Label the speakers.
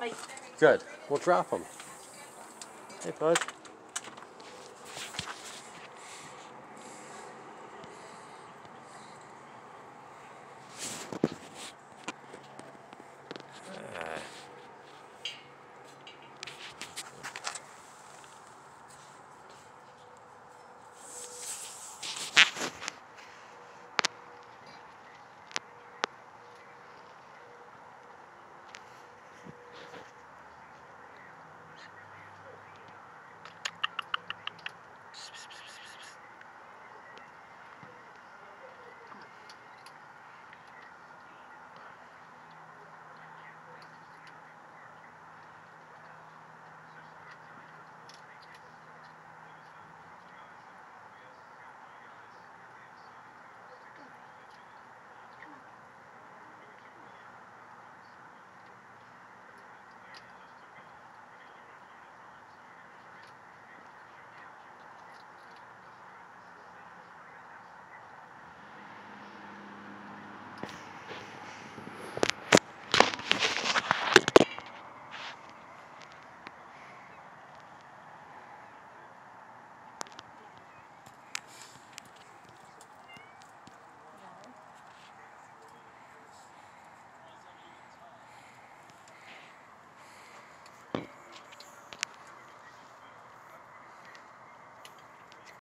Speaker 1: me.
Speaker 2: Good. We'll drop them. Hey, bud. psst, psst.